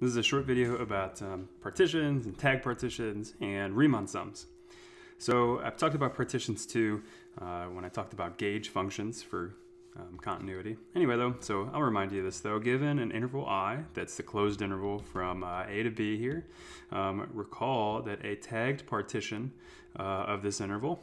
This is a short video about um, partitions and tag partitions and Riemann sums. So I've talked about partitions too uh, when I talked about gauge functions for um, continuity. Anyway though, so I'll remind you of this though. Given an interval i, that's the closed interval from uh, a to b here, um, recall that a tagged partition uh, of this interval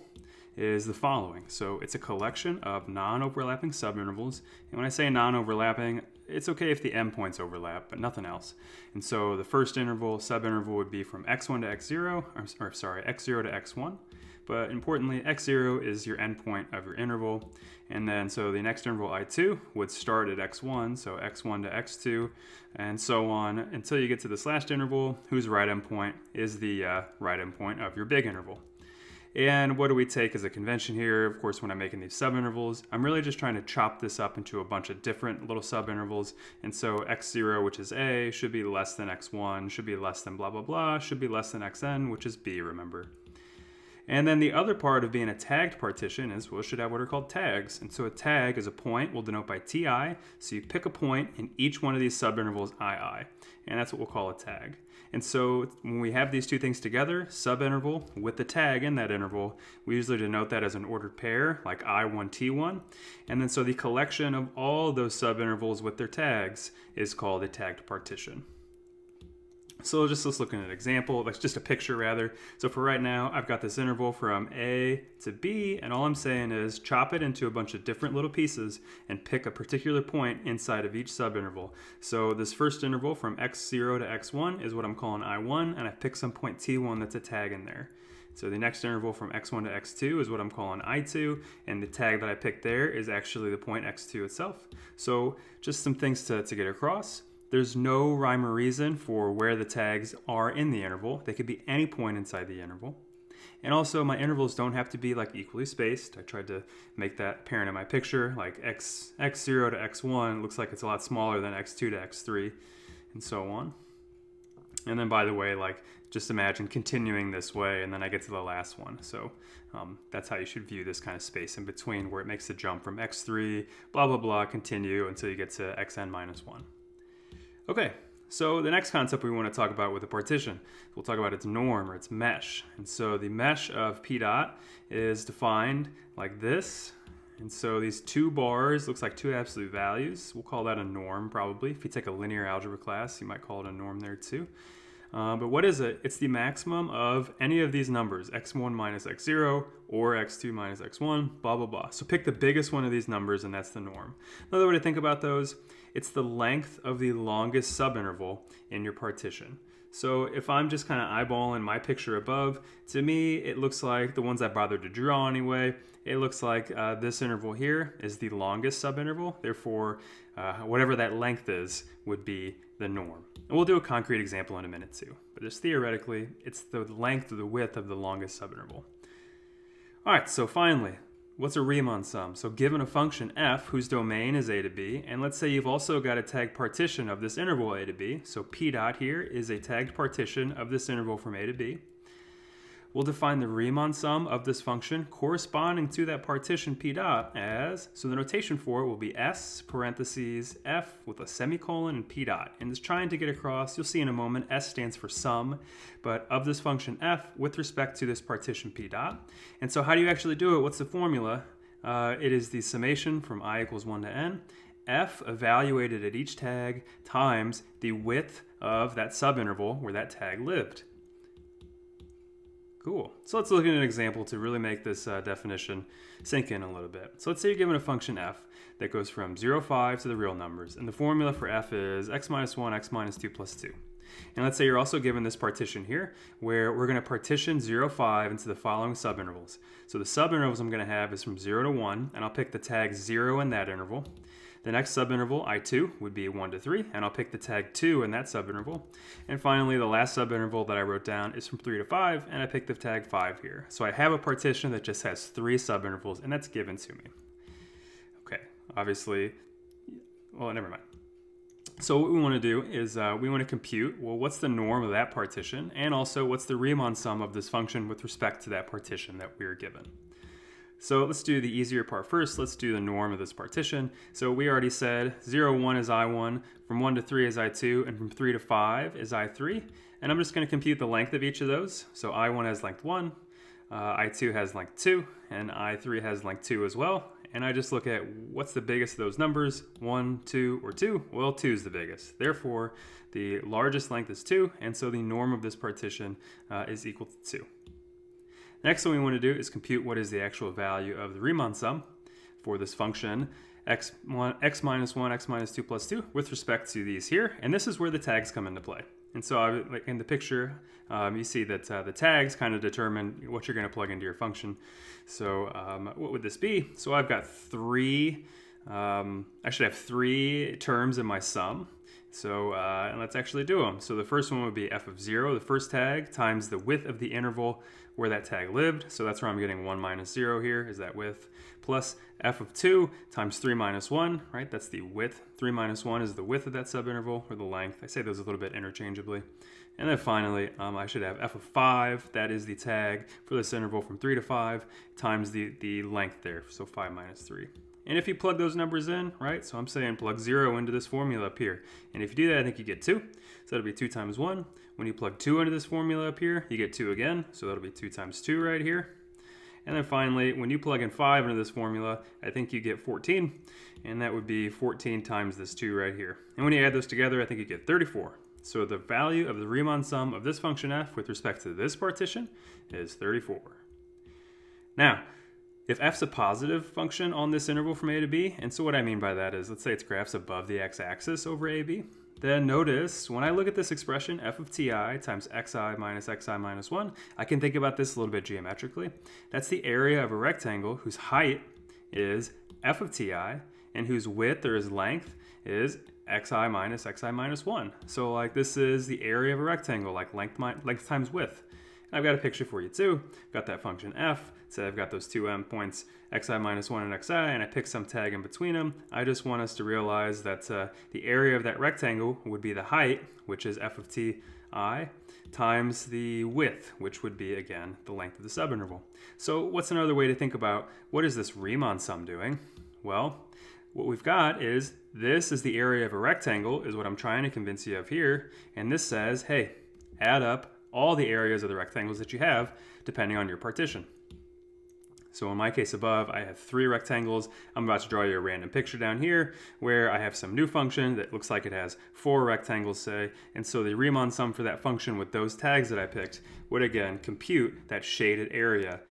is the following. So it's a collection of non-overlapping subintervals. And when I say non-overlapping, it's okay if the endpoints overlap, but nothing else. And so the first interval, subinterval would be from x1 to x0, or, or sorry, x0 to x1. But importantly, x0 is your endpoint of your interval. And then so the next interval i2 would start at x1, so x1 to x2, and so on until you get to this last interval, whose right endpoint is the uh, right endpoint of your big interval. And what do we take as a convention here? Of course, when I'm making these subintervals, I'm really just trying to chop this up into a bunch of different little subintervals. And so x0, which is a, should be less than x1, should be less than blah, blah, blah, should be less than xn, which is b, remember. And then the other part of being a tagged partition is we should have what are called tags. And so a tag is a point, we'll denote by ti. So you pick a point in each one of these subintervals ii, and that's what we'll call a tag. And so when we have these two things together, subinterval with the tag in that interval, we usually denote that as an ordered pair, like i1, t1. And then so the collection of all those subintervals with their tags is called a tagged partition. So just let's look at an example, like just a picture rather. So for right now, I've got this interval from A to B, and all I'm saying is chop it into a bunch of different little pieces and pick a particular point inside of each subinterval. So this first interval from x0 to x1 is what I'm calling I1, and I pick some point T1 that's a tag in there. So the next interval from x1 to x2 is what I'm calling I2, and the tag that I picked there is actually the point x2 itself. So just some things to, to get across. There's no rhyme or reason for where the tags are in the interval. They could be any point inside the interval. And also my intervals don't have to be like equally spaced. I tried to make that apparent in my picture, like x, x0 to x1 looks like it's a lot smaller than x2 to x3 and so on. And then by the way, like just imagine continuing this way and then I get to the last one. So um, that's how you should view this kind of space in between where it makes the jump from x3, blah, blah, blah, continue until you get to xn minus one. Okay, so the next concept we want to talk about with a partition, we'll talk about its norm or its mesh. And so the mesh of P dot is defined like this. And so these two bars looks like two absolute values. We'll call that a norm probably. If you take a linear algebra class, you might call it a norm there too. Uh, but what is it? It's the maximum of any of these numbers, x1 minus x0 or x2 minus x1, blah, blah, blah. So pick the biggest one of these numbers and that's the norm. Another way to think about those, it's the length of the longest subinterval in your partition. So if I'm just kind of eyeballing my picture above, to me, it looks like the ones I bothered to draw anyway, it looks like uh, this interval here is the longest subinterval. Therefore, uh, whatever that length is would be the norm. And we'll do a concrete example in a minute too. But just theoretically, it's the length or the width of the longest subinterval. All right, so finally, what's a Riemann sum? So given a function f whose domain is a to b, and let's say you've also got a tagged partition of this interval a to b, so p dot here is a tagged partition of this interval from a to b, we'll define the Riemann sum of this function corresponding to that partition p dot as, so the notation for it will be s parentheses f with a semicolon and p dot. And it's trying to get across, you'll see in a moment, s stands for sum, but of this function f with respect to this partition p dot. And so how do you actually do it? What's the formula? Uh, it is the summation from i equals 1 to n, f evaluated at each tag times the width of that subinterval where that tag lived. Cool. So let's look at an example to really make this uh, definition sink in a little bit. So let's say you're given a function f that goes from 0, 5 to the real numbers. And the formula for f is x minus 1, x minus 2 plus 2. And let's say you're also given this partition here, where we're going to partition 0, 5 into the following subintervals. So the subintervals I'm going to have is from 0 to 1, and I'll pick the tag 0 in that interval. The next subinterval, I2, would be 1 to 3, and I'll pick the tag 2 in that subinterval. And finally, the last subinterval that I wrote down is from 3 to 5, and I picked the tag 5 here. So I have a partition that just has three subintervals, and that's given to me. Okay, obviously, well, never mind. So what we want to do is uh, we want to compute, well, what's the norm of that partition, and also what's the Riemann sum of this function with respect to that partition that we are given. So let's do the easier part first. Let's do the norm of this partition. So we already said 0, 1 is I1, from 1 to 3 is I2, and from 3 to 5 is I3. And I'm just going to compute the length of each of those. So I1 has length 1, uh, I2 has length 2, and I3 has length 2 as well. And I just look at what's the biggest of those numbers, 1, 2, or 2? Well, 2 is the biggest. Therefore, the largest length is 2, and so the norm of this partition uh, is equal to 2. Next thing we want to do is compute what is the actual value of the Riemann sum for this function x, one, x minus 1, x minus 2 plus 2 with respect to these here. And this is where the tags come into play. And so I, in the picture, um, you see that uh, the tags kind of determine what you're going to plug into your function. So um, what would this be? So I've got three, um, I should have three terms in my sum. So uh, let's actually do them. So the first one would be f of 0, the first tag, times the width of the interval where that tag lived. So that's where I'm getting 1 minus 0 here, is that width, plus f of 2 times 3 minus 1, right? That's the width. 3 minus 1 is the width of that subinterval, or the length. I say those a little bit interchangeably. And then finally, um, I should have f of 5, that is the tag for this interval from 3 to 5, times the, the length there, so 5 minus 3. And if you plug those numbers in, right, so I'm saying plug 0 into this formula up here. And if you do that, I think you get 2. So that'll be 2 times 1. When you plug 2 into this formula up here, you get 2 again. So that'll be 2 times 2 right here. And then finally, when you plug in 5 into this formula, I think you get 14. And that would be 14 times this 2 right here. And when you add those together, I think you get 34. So the value of the Riemann sum of this function f with respect to this partition is 34. Now, if f's a positive function on this interval from a to b, and so what I mean by that is, let's say its graph's above the x-axis over ab, then notice when I look at this expression, f of ti times xi minus xi minus 1, I can think about this a little bit geometrically. That's the area of a rectangle whose height is f of ti and whose width or his length is xi minus xi minus 1. So like this is the area of a rectangle, like length, length times width. I've got a picture for you too. Got that function f. So I've got those two endpoints, xi minus 1 and xi, and I pick some tag in between them. I just want us to realize that uh, the area of that rectangle would be the height, which is f of t i, times the width, which would be, again, the length of the subinterval. So what's another way to think about what is this Riemann sum doing? Well, what we've got is this is the area of a rectangle, is what I'm trying to convince you of here, and this says, hey, add up all the areas of the rectangles that you have depending on your partition. So in my case above, I have three rectangles. I'm about to draw you a random picture down here where I have some new function that looks like it has four rectangles, say, and so the Riemann sum for that function with those tags that I picked would again compute that shaded area